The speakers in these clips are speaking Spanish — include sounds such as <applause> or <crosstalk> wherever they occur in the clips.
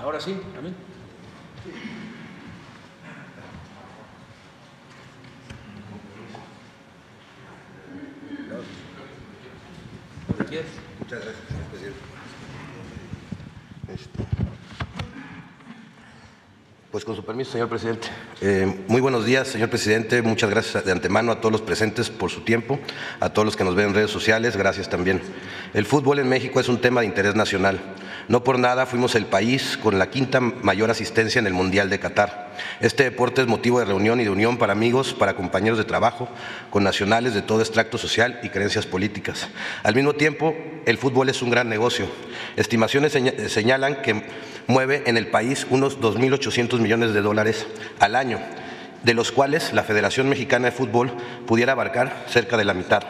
Ahora sí, amén. Muchas gracias, señor presidente. Este, Pues con su permiso, señor presidente. Eh, muy buenos días, señor presidente. Muchas gracias de antemano a todos los presentes por su tiempo, a todos los que nos ven en redes sociales, gracias también. El fútbol en México es un tema de interés nacional. No por nada fuimos el país con la quinta mayor asistencia en el Mundial de Qatar. Este deporte es motivo de reunión y de unión para amigos, para compañeros de trabajo, con nacionales de todo extracto social y creencias políticas. Al mismo tiempo, el fútbol es un gran negocio. Estimaciones seña- señalan que mueve en el país unos 2.800 millones de dólares al año, de los cuales la Federación Mexicana de Fútbol pudiera abarcar cerca de la mitad.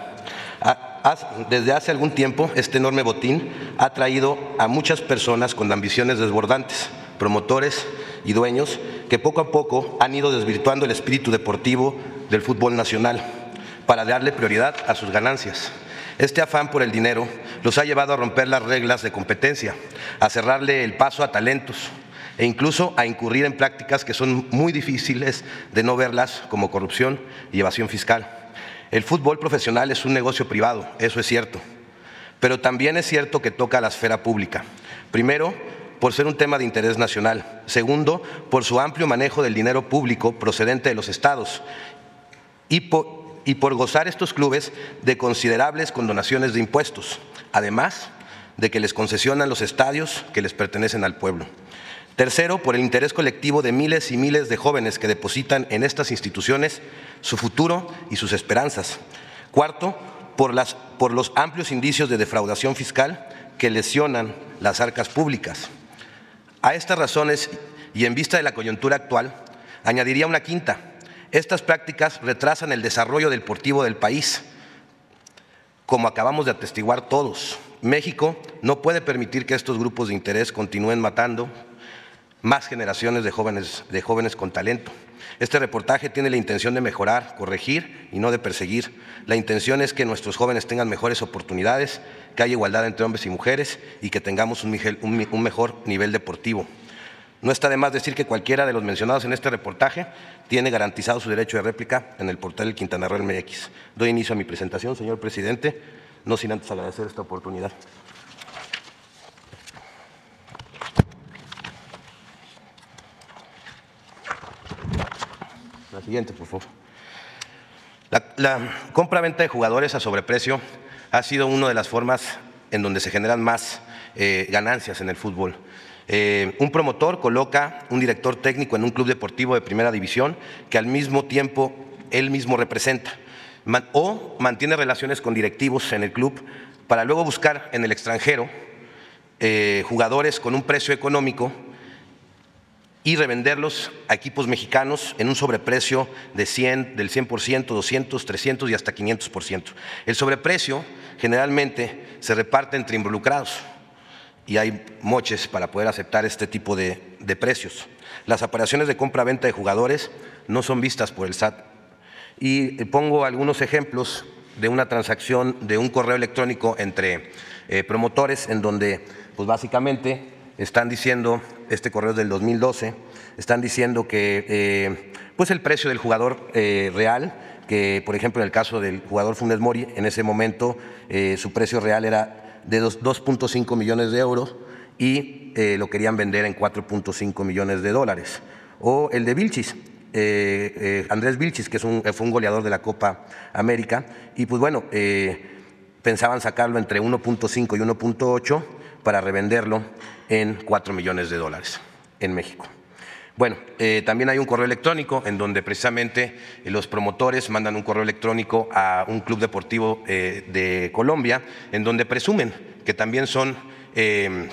Desde hace algún tiempo, este enorme botín ha traído a muchas personas con ambiciones desbordantes, promotores y dueños, que poco a poco han ido desvirtuando el espíritu deportivo del fútbol nacional para darle prioridad a sus ganancias. Este afán por el dinero los ha llevado a romper las reglas de competencia, a cerrarle el paso a talentos e incluso a incurrir en prácticas que son muy difíciles de no verlas como corrupción y evasión fiscal. El fútbol profesional es un negocio privado, eso es cierto, pero también es cierto que toca a la esfera pública. Primero, por ser un tema de interés nacional. Segundo, por su amplio manejo del dinero público procedente de los estados y por, y por gozar estos clubes de considerables condonaciones de impuestos, además de que les concesionan los estadios que les pertenecen al pueblo. Tercero, por el interés colectivo de miles y miles de jóvenes que depositan en estas instituciones su futuro y sus esperanzas. Cuarto, por, por los amplios indicios de defraudación fiscal que lesionan las arcas públicas. A estas razones y en vista de la coyuntura actual, añadiría una quinta. Estas prácticas retrasan el desarrollo deportivo del país, como acabamos de atestiguar todos. México no puede permitir que estos grupos de interés continúen matando más generaciones de jóvenes, de jóvenes con talento. Este reportaje tiene la intención de mejorar, corregir y no de perseguir. La intención es que nuestros jóvenes tengan mejores oportunidades, que haya igualdad entre hombres y mujeres y que tengamos un, mejor nivel deportivo. No está de más decir que cualquiera de los mencionados en este reportaje tiene garantizado su derecho de réplica en el portal del Quintana Roo MX. Doy inicio a mi presentación, señor presidente, no sin antes agradecer esta oportunidad. La siguiente, por favor. La, compra-venta de jugadores a sobreprecio ha sido una de las formas en donde se generan más eh, ganancias en el fútbol. Eh, un promotor coloca un director técnico en un club deportivo de primera división que al mismo tiempo él mismo representa o mantiene relaciones con directivos en el club para luego buscar en el extranjero eh, jugadores con un precio económico y revenderlos a equipos mexicanos en un sobreprecio de 100, del 100%, 200, 300 y hasta 500%. El sobreprecio generalmente se reparte entre involucrados y hay moches para poder aceptar este tipo de, de precios. Las operaciones de compra-venta de jugadores no son vistas por el SAT. Y pongo algunos ejemplos de una transacción de un correo electrónico entre eh, promotores en donde, pues básicamente, están diciendo, este correo es del 2012, están diciendo que eh, pues el precio del jugador eh, real, que por ejemplo en el caso del jugador Funes Mori, en ese momento eh, su precio real era de dos- 2.5 millones de euros y lo querían vender en 4.5 millones de dólares. O el de Vilchis, Andrés Vilchis, que es un, fue un goleador de la Copa América, y pues bueno, eh, pensaban sacarlo entre 1.5 y 1.8 para revenderlo en 4 millones de dólares en México. Bueno, eh, también hay un correo electrónico en donde precisamente los promotores mandan un correo electrónico a un club deportivo eh, de Colombia en donde presumen que también son eh,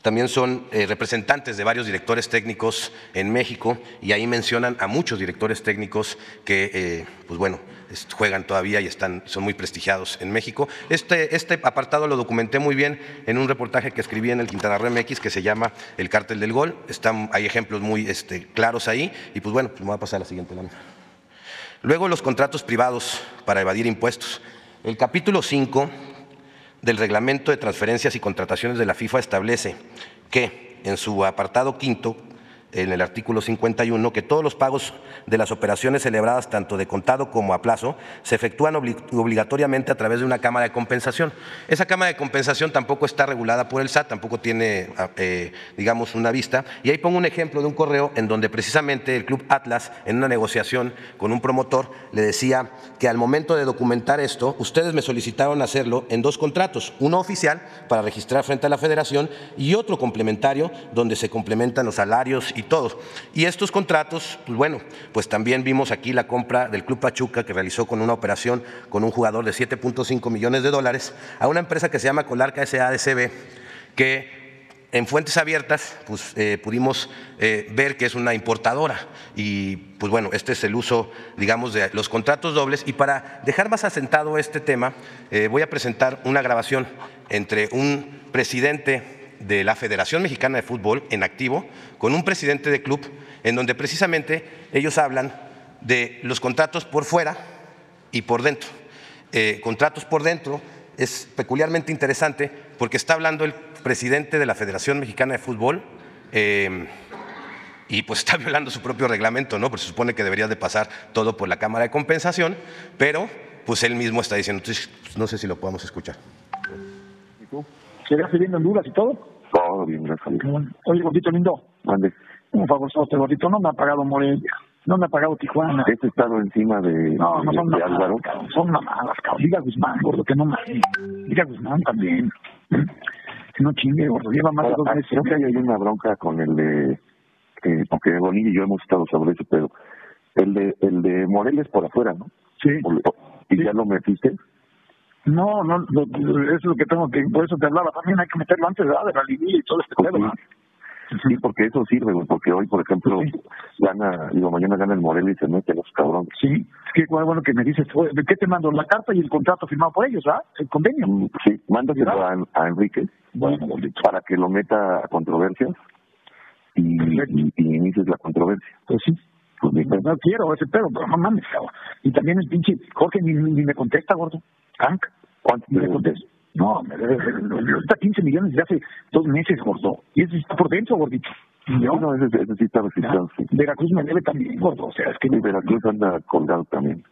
también son representantes de varios directores técnicos en México y ahí mencionan a muchos directores técnicos que, pues bueno, juegan todavía y están, son muy prestigiados en México. Este, este apartado lo documenté muy bien en un reportaje que escribí en el Quintana Roo MX que se llama El Cártel del Gol. Están, hay ejemplos muy este, claros ahí y pues bueno, pues me voy a pasar a la siguiente lámina. Luego los contratos privados para evadir impuestos. El capítulo 5 del reglamento de transferencias y contrataciones de la FIFA establece que en su apartado quinto en el artículo 51 que todos los pagos de las operaciones celebradas tanto de contado como a plazo se efectúan obligatoriamente a través de una cámara de compensación. Esa cámara de compensación tampoco está regulada por el SAT, tampoco tiene, ah, eh, digamos, una vista. Y ahí pongo un ejemplo de un correo en donde precisamente el Club Atlas, en una negociación con un promotor, le decía que al momento de documentar esto, ustedes me solicitaron hacerlo en dos contratos, uno oficial para registrar frente a la federación y otro complementario donde se complementan los salarios y y todos. Y estos contratos, pues bueno, pues también vimos aquí la compra del Club Pachuca que realizó con una operación con un jugador de 7.5 millones de dólares a una empresa que se llama Colarca SADCB, que en fuentes abiertas pues, eh, pudimos eh, ver que es una importadora y pues bueno, este es el uso, digamos, de los contratos dobles y para dejar más asentado este tema eh, voy a presentar una grabación entre un presidente de la Federación Mexicana de Fútbol en activo con un presidente de club en donde precisamente ellos hablan de los contratos por fuera y por dentro. Eh, contratos por dentro es peculiarmente interesante porque está hablando el presidente de la Federación Mexicana de Fútbol eh, y pues está <laughs> violando su propio reglamento, ¿no? Porque se supone que debería de pasar todo por la Cámara de Compensación, pero pues él mismo está diciendo, entonces no sé si lo podemos escuchar. ¿Y tú? ¿Seguirás viviendo en Honduras y todo? Todo bien, gracias. Oye, gordito lindo. Mande. Un favor, este gordito, no me ha pagado Morelia. No me ha pagado Tijuana. Este estado encima de, no, no son de mamadas, Álvaro. cabrón, son mamadas, cabrón. Diga Guzmán, gordo, que no mames. Diga Guzmán también. Que no chingue, gordo. Lleva más de dos Ah, meses. Creo que hay una bronca con el de, que, aunque Bonilla y yo hemos estado sobre eso, pero el de, el de Morelia es por afuera, ¿no? Sí. O- ¿Y Sí. ya lo metiste? No, no, lo- eso es lo que tengo que, por eso te hablaba. También hay que meterlo antes, ¿verdad? De la liguilla y todo este ¿verdad? Sí, porque eso sirve, güey, porque hoy, por ejemplo, Sí. gana, digo, mañana gana el Morelia y se mete los cabrones. Sí, es que bueno, bueno que me dices, oye, ¿qué te mando? La carta y el contrato firmado por ellos, ¿verdad? El convenio. Mm, Sí, mándaselo a, a Enrique Bueno, para que lo meta a controversias y, y, y inicies la controversia. Pues sí. Pues. No quiero ese pedo, pero no mames, cabrón. Y también el pinche Jorge ni, ni me contesta, gordo. Hank, ¿Cuánto me contesta. No, me debe ahorita 15 millones desde hace dos meses, gordo. Y eso está por dentro, gordito. Yo, No, ese, ese sí está registrado, sí. Veracruz me debe también, gordo. O sea, es que Y Veracruz anda colgado también.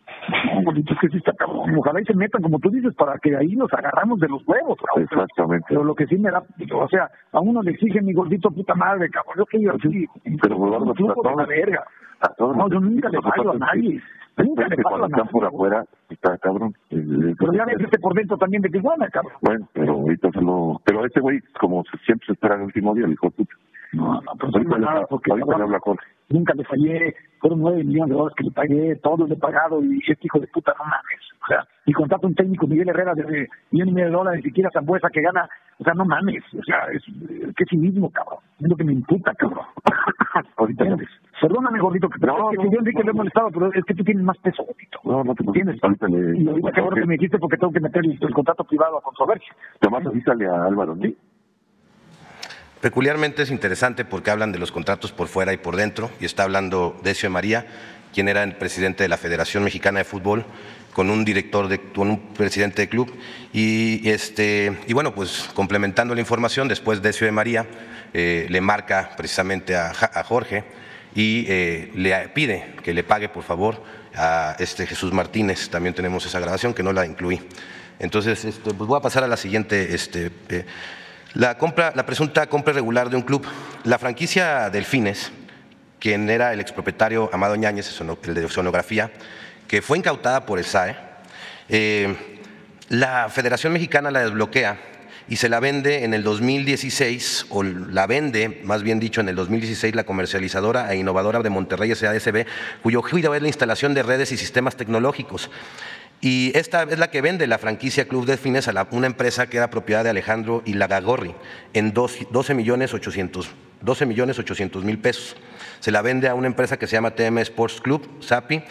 no, gordito, es que sí está cabrón. Ojalá y se metan, como tú dices, para que ahí nos agarramos de los huevos, cabrón. Exactamente. Pero lo que sí me da, o sea, a uno le exigen mi gordito puta madre, cabrón. Yo que yo sí, Pero, flujo pues, a todos- verga. A todos No, yo nunca le fallo a nadie. Nunca es le que fallo cuando están por afuera, está cabrón. Eh, eh, Pero ya ves este por dentro también de Tijuana, cabrón. Bueno, pero ahorita se lo... Pero este güey, como siempre se espera el último día, le dijo, puta. No, no, pero Ahorita no nada, porque ahorita le habla Jorge. nunca le fallé. Fueron nueve millones de dólares que le pagué, todos le he pagado y este hijo de puta no mames. O sea, y contrato un técnico Miguel Herrera de millón y medio de dólares, ni siquiera Zambuesa que gana, o sea, no mames. O sea, es, que cinismo, cabrón. Es lo que me imputa, cabrón. Ahorita. Perdóname, gordito, que, No, es que no, yo Enrique no, lo he molestado, pero es que tú tienes más peso, gordito. No, no te ¿Entiendes? preocupes. Ahorita le... Y ahorita qué bueno que me dijiste porque tengo que meter el, el contrato privado a controversia. Además, avísale a Álvaro, ¿no? Peculiarmente es interesante porque hablan de los contratos por fuera y por dentro, y está hablando Decio de María, quien era el presidente de la Federación Mexicana de Fútbol, con un director, de, con un presidente de club, y, este, y bueno, pues complementando la información, después Decio de María eh, le marca precisamente a, a Jorge y eh, le pide que le pague, por favor, a este Jesús Martínez, también tenemos esa grabación que no la incluí. Entonces, este, pues voy a pasar a la siguiente. Este, eh, la, compra, la presunta compra irregular de un club. La franquicia Delfines, quien era el expropietario Amado sono- el de sonografía, que fue incautada por el SAE, eh, la Federación Mexicana la desbloquea y se la vende en el 2016, o la vende, más bien dicho, en el 2016 la comercializadora e innovadora de Monterrey SADCB, cuyo giro es la instalación de redes y sistemas tecnológicos. Y esta es la que vende la franquicia Club Delfines a la- una empresa que era propiedad de Alejandro Ilagagorri en dos- 12 millones 800 12 millones 800 mil pesos. Se la vende a una empresa que se llama TM Sports Club, SAPI,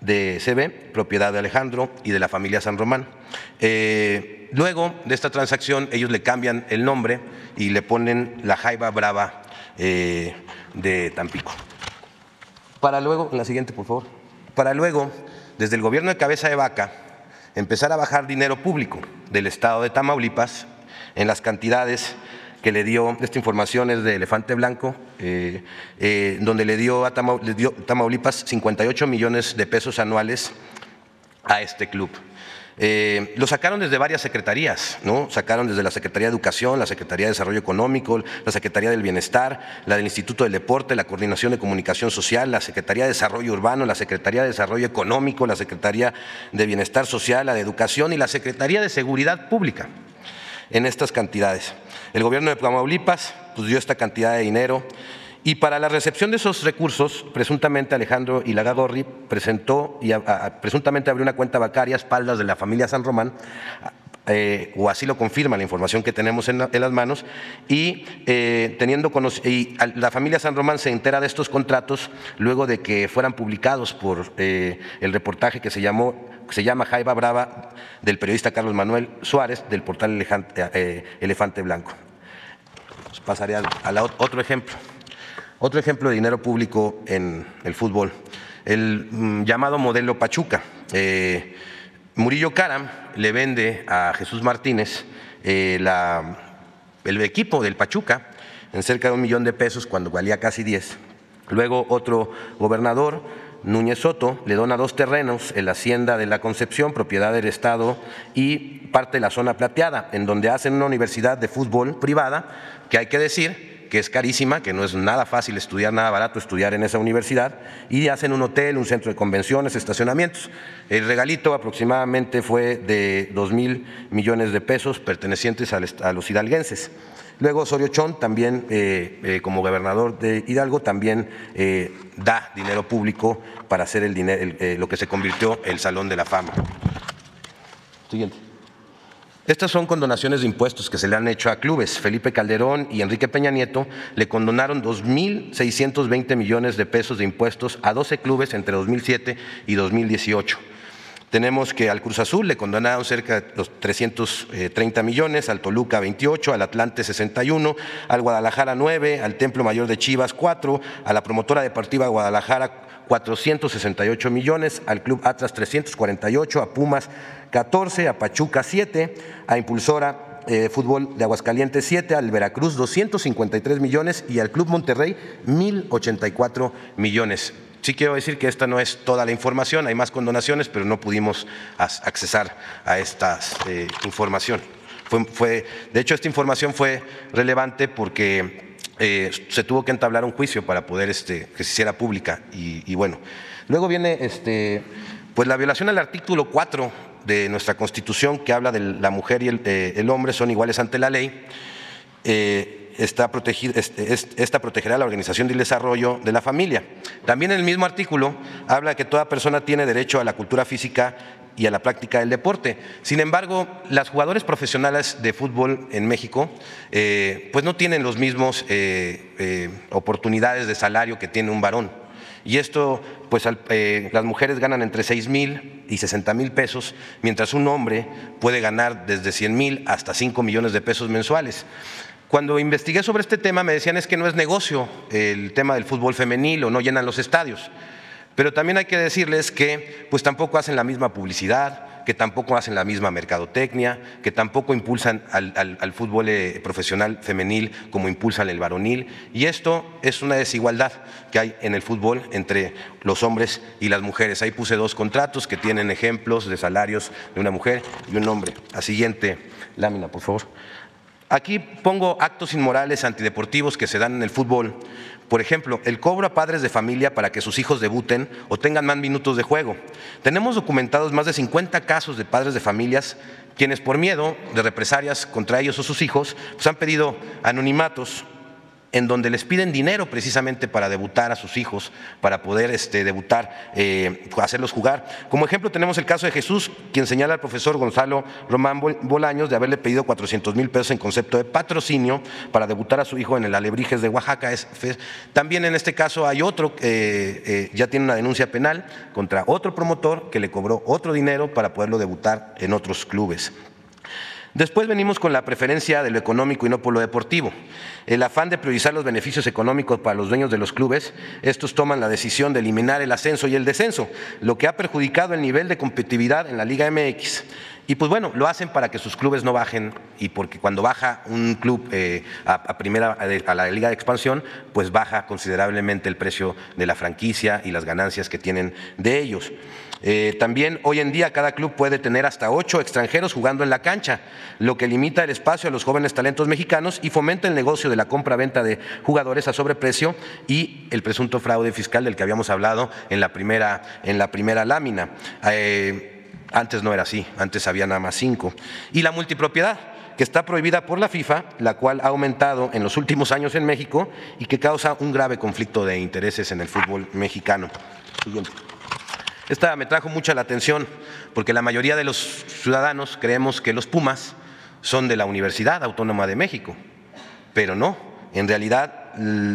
de CB, propiedad de Alejandro y de la familia San Román. Eh, luego de esta transacción, ellos le cambian el nombre y le ponen la Jaiba Brava eh, de Tampico. Para luego, la siguiente, por favor. Para luego, desde el gobierno de cabeza de vaca, empezar a bajar dinero público del estado de Tamaulipas en las cantidades que le dio, esta información es de Elefante Blanco, eh, eh, donde le dio a Tamaulipas 58 millones de pesos anuales a este club. Eh, lo sacaron desde varias secretarías, ¿no? Sacaron desde la Secretaría de Educación, la Secretaría de Desarrollo Económico, la Secretaría del Bienestar, la del Instituto del Deporte, la Coordinación de Comunicación Social, la Secretaría de Desarrollo Urbano, la Secretaría de Desarrollo Económico, la Secretaría de Bienestar Social, la de Educación y la Secretaría de Seguridad Pública en estas cantidades. El gobierno de Tamaulipas pues, dio esta cantidad de dinero y para la recepción de esos recursos, presuntamente Alejandro Ilagagorri presentó y presuntamente abrió una cuenta bancaria a espaldas de la familia San Román, eh, o así lo confirma la información que tenemos en, las manos, y, eh, teniendo la familia San Román se entera de estos contratos luego de que fueran publicados por eh, el reportaje que se llamó se llama Jaiba Brava del periodista Carlos Manuel Suárez del portal Elefante, Blanco. Pasaré a, otro ejemplo. Otro ejemplo de dinero público en el fútbol, el mm, llamado modelo Pachuca. Eh, Murillo Caram le vende a Jesús Martínez eh, el equipo del Pachuca en cerca de un millón de pesos cuando valía casi diez. Luego otro gobernador, Núñez Soto, le dona dos terrenos en la hacienda de la Concepción, propiedad del Estado, y parte de la zona plateada, en donde hacen una universidad de fútbol privada, que hay que decir que es carísima, que no es nada fácil estudiar, nada barato estudiar en esa universidad, y hacen un hotel, un centro de convenciones, estacionamientos. El regalito aproximadamente fue de dos mil millones de pesos pertenecientes a los hidalguenses. Luego Osorio Chón también, eh, eh, como gobernador de Hidalgo, también eh, da dinero público para hacer el dinero, lo que se convirtió el Salón de la Fama. Siguiente. Estas son condonaciones de impuestos que se le han hecho a clubes. Felipe Calderón y Enrique Peña Nieto le condonaron 2.620 millones de pesos de impuestos a 12 clubes entre 2007 y 2018. Tenemos que al Cruz Azul le condonaron cerca de los 330 millones, al Toluca 28, al Atlante 61, al Guadalajara 9, al Templo Mayor de Chivas 4, a la promotora deportiva Guadalajara 468 millones, al Club Atlas 348, a Pumas 14, a Pachuca 7, a Impulsora eh, Fútbol de Aguascalientes 7, al Veracruz 253 millones y al Club Monterrey 1.084 millones. Sí quiero decir que esta no es toda la información, hay más condonaciones, pero no pudimos accesar a esta eh, información. Fue, de hecho, esta información fue relevante porque eh, se tuvo que entablar un juicio para poder este, que se hiciera pública. Y, bueno, luego viene este, pues la violación al artículo 4 de nuestra Constitución, que habla de la mujer y el, eh, hombre son iguales ante la ley. Esta, esta protegerá la organización y el desarrollo de la familia. También el mismo artículo habla que toda persona tiene derecho a la cultura física y a la práctica del deporte. Sin embargo, las jugadores profesionales de fútbol en México eh, pues no tienen los mismos eh, eh, oportunidades de salario que tiene un varón. Y esto, pues las mujeres ganan entre 6 mil y 60 mil pesos, mientras un hombre puede ganar desde 100 mil hasta 5 millones de pesos mensuales. Cuando investigué sobre este tema me decían es que no es negocio el tema del fútbol femenil o no llenan los estadios. Pero también hay que decirles que pues tampoco hacen la misma publicidad, que tampoco hacen la misma mercadotecnia, que tampoco impulsan al, fútbol eh, profesional femenil como impulsan el varonil. Y esto es una desigualdad que hay en el fútbol entre los hombres y las mujeres. Ahí puse dos contratos que tienen ejemplos de salarios de una mujer y un hombre. La siguiente lámina, por favor. Aquí pongo actos inmorales antideportivos que se dan en el fútbol. Por ejemplo, el cobro a padres de familia para que sus hijos debuten o tengan más minutos de juego. Tenemos documentados más de 50 casos de padres de familias quienes por miedo de represalias contra ellos o sus hijos pues han pedido anonimatos en donde les piden dinero precisamente para debutar a sus hijos, para poder este, debutar, eh, hacerlos jugar. Como ejemplo tenemos el caso de Jesús, quien señala al profesor Gonzalo Román Bolaños de haberle pedido 400 mil pesos en concepto de patrocinio para debutar a su hijo en el Alebrijes de Oaxaca. También en este caso hay otro, que eh, ya tiene una denuncia penal contra otro promotor que le cobró otro dinero para poderlo debutar en otros clubes. Después venimos con la preferencia de lo económico y no por lo deportivo. El afán de priorizar los beneficios económicos para los dueños de los clubes, estos toman la decisión de eliminar el ascenso y el descenso, lo que ha perjudicado el nivel de competitividad en la Liga MX Y pues bueno, lo hacen para que sus clubes no bajen y porque cuando baja un club eh, a, primera, a la liga de expansión, pues baja considerablemente el precio de la franquicia y las ganancias que tienen de ellos. Eh, también hoy en día cada club puede tener hasta ocho extranjeros jugando en la cancha, lo que limita el espacio a los jóvenes talentos mexicanos y fomenta el negocio de la compra-venta de jugadores a sobreprecio y el presunto fraude fiscal del que habíamos hablado en la primera, en la primera lámina. Eh, antes no era así, antes había nada más cinco. Y la multipropiedad que está prohibida por la FIFA, la cual ha aumentado en los últimos años en México y que causa un grave conflicto de intereses en el fútbol mexicano. Siguiente. Esta me trajo mucha la atención porque la mayoría de los ciudadanos creemos que los Pumas son de la Universidad Autónoma de México, pero no, en realidad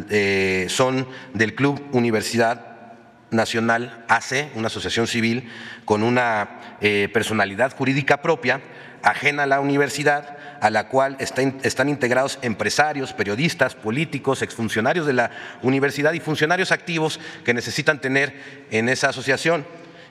eh, son del Club Universidad Nacional AC, una asociación civil con una eh, personalidad jurídica propia, ajena a la universidad, a la cual están integrados empresarios, periodistas, políticos, exfuncionarios de la universidad y funcionarios activos que necesitan tener en esa asociación.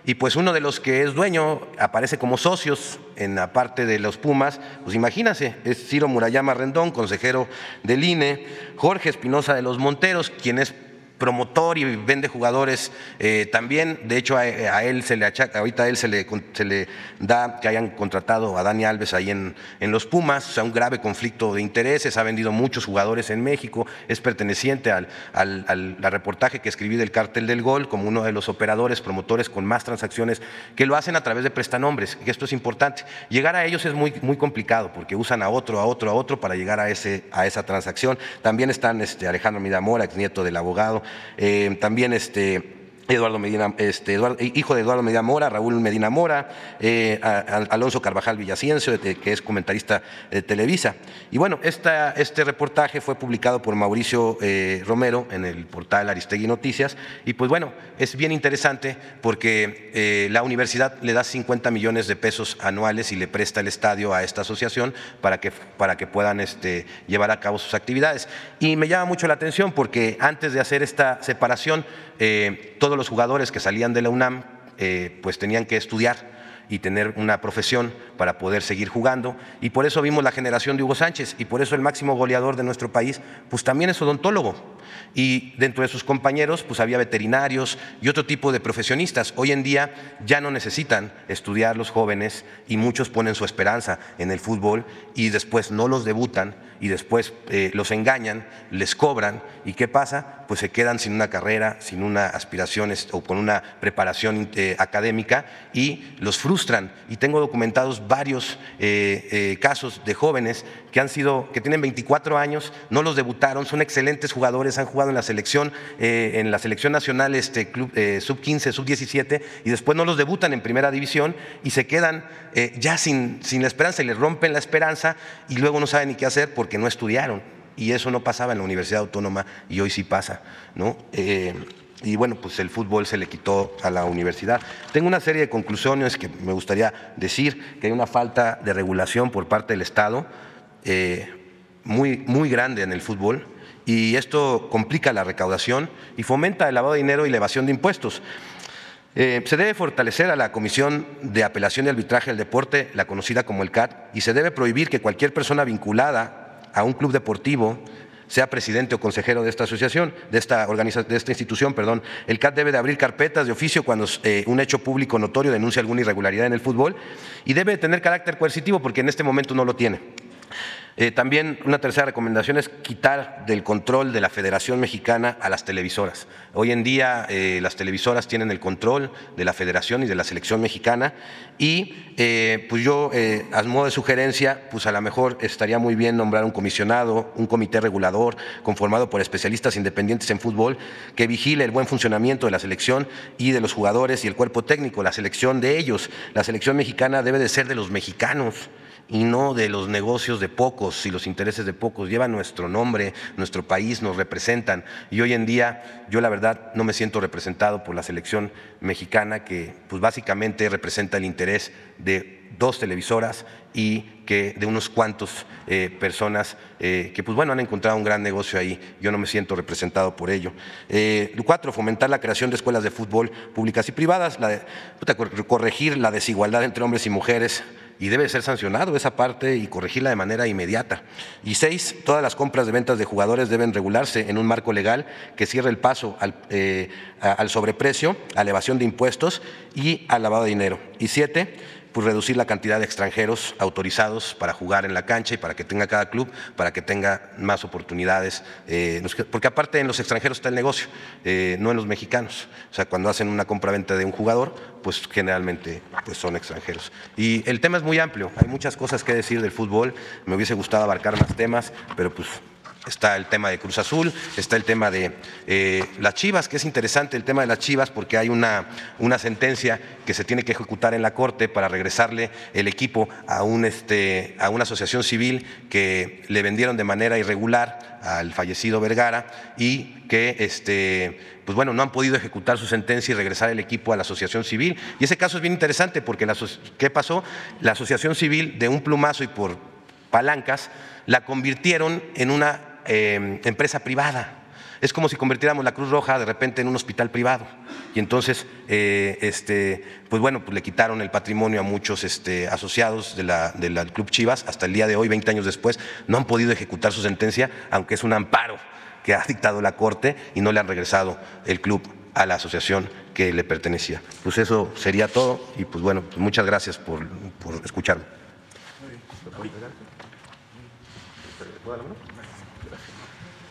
Y pues uno de los que es dueño aparece como socios en la parte de los Pumas, pues imagínense, es Ciro Murayama Rendón, consejero del INE, Jorge Espinosa de los Monteros, quien es promotor y vende jugadores eh, también. De hecho, a, él se le achaca, ahorita a él se le, se le da que hayan contratado a Dani Alves ahí en, en los Pumas, o sea, un grave conflicto de intereses, ha vendido muchos jugadores en México, es perteneciente al, al, reportaje que escribí del cártel del gol como uno de los operadores, promotores con más transacciones que lo hacen a través de prestanombres, y esto es importante. Llegar a ellos es muy, muy complicado porque usan a otro, a otro, a otro para llegar a, ese, a esa transacción. También están este, Alejandro Midamora, ex nieto del abogado, eh, también este, Eduardo Medina, este, hijo de Eduardo Medina Mora, Raúl Medina Mora, eh, Alonso Carvajal Villaciencio, que es comentarista de Televisa. Y bueno, este reportaje fue publicado por Mauricio eh, Romero en el portal Aristegui Noticias. Y pues bueno, es bien interesante porque eh, la universidad le da 50 millones de pesos anuales y le presta el estadio a esta asociación para que, para que puedan este, llevar a cabo sus actividades. Y me llama mucho la atención porque antes de hacer esta separación, los jugadores que salían de la UNAM eh, pues tenían que estudiar y tener una profesión para poder seguir jugando. Y por eso vimos la generación de Hugo Sánchez y por eso el máximo goleador de nuestro país, pues también es odontólogo. Y dentro de sus compañeros, pues había veterinarios y otro tipo de profesionistas. Hoy en día ya no necesitan estudiar los jóvenes y muchos ponen su esperanza en el fútbol y después no los debutan y después eh, los engañan, les cobran y ¿qué pasa? Pues se quedan sin una carrera, sin una aspiración o con una preparación eh, académica y los frustran. Y tengo documentados varios eh, casos de jóvenes que han sido, que tienen 24 años, no los debutaron, son excelentes jugadores, han jugado en la selección, en la selección nacional este, club, sub 15, sub 17 y después no los debutan en primera división y se quedan ya sin, sin la esperanza y les rompen la esperanza y luego no saben ni qué hacer porque no estudiaron. Y eso no pasaba en la Universidad Autónoma y hoy sí pasa. ¿no? Y bueno, pues el fútbol se le quitó a la universidad. Tengo una serie de conclusiones que me gustaría decir, que hay una falta de regulación por parte del Estado eh, muy, muy grande en el fútbol y esto complica la recaudación y fomenta el lavado de dinero y la evasión de impuestos. Eh, se debe fortalecer a la Comisión de Apelación y Arbitraje del Deporte, la conocida como el CAT, y se debe prohibir que cualquier persona vinculada a un club deportivo, sea presidente o consejero de esta asociación, de esta, de esta institución, perdón, el CAT debe de abrir carpetas de oficio cuando eh, un hecho público notorio denuncia alguna irregularidad en el fútbol y debe tener carácter coercitivo porque en este momento no lo tiene. Eh, también una tercera recomendación es quitar del control de la Federación Mexicana a las televisoras. Hoy en día eh, las televisoras tienen el control de la Federación y de la Selección Mexicana y eh, pues yo, a modo de sugerencia, pues a lo mejor estaría muy bien nombrar un comisionado, un comité regulador conformado por especialistas independientes en fútbol que vigile el buen funcionamiento de la selección y de los jugadores y el cuerpo técnico, la selección de ellos. La selección mexicana debe de ser de los mexicanos y no de los negocios de pocos y los intereses de pocos. Lleva nuestro nombre, nuestro país, nos representan. Y hoy en día yo la verdad no me siento representado por la selección mexicana que pues básicamente representa el interés de dos televisoras y que de unos cuantos eh, personas eh, que pues bueno han encontrado un gran negocio ahí. Yo no me siento representado por ello. Eh, cuatro, fomentar la creación de escuelas de fútbol públicas y privadas, corregir la desigualdad entre hombres y mujeres y debe ser sancionado esa parte y corregirla de manera inmediata. Y seis, todas las compras de ventas de jugadores deben regularse en un marco legal que cierre el paso al, eh, al sobreprecio, a elevación de impuestos y al lavado de dinero. Y siete, pues reducir la cantidad de extranjeros autorizados para jugar en la cancha y para que tenga cada club, para que tenga más oportunidades. Eh, porque aparte en los extranjeros está el negocio, eh, no en los mexicanos. O sea, cuando hacen una compra-venta de un jugador, pues generalmente pues son extranjeros. Y el tema es muy amplio, hay muchas cosas que decir del fútbol, me hubiese gustado abarcar más temas, pero pues está el tema de Cruz Azul, está el tema de eh, las Chivas, que es interesante el tema de las Chivas porque hay una, una sentencia que se tiene que ejecutar en la Corte para regresarle el equipo a, un, este, a una asociación civil que le vendieron de manera irregular al fallecido Vergara y que este, pues bueno, no han podido ejecutar su sentencia y regresar el equipo a la asociación civil. Y ese caso es bien interesante porque la, ¿qué pasó? La asociación civil de un plumazo y por palancas la convirtieron en una eh, empresa privada. Es como si convirtiéramos la Cruz Roja de repente en un hospital privado. Y entonces, eh, este, pues bueno, pues le quitaron el patrimonio a muchos este, asociados de la, del Club Chivas. Hasta el día de hoy, 20 años después, no han podido ejecutar su sentencia, aunque es un amparo que ha dictado la Corte y no le han regresado el club a la asociación que le pertenecía. Pues eso sería todo y pues bueno, pues muchas gracias por, por escucharme.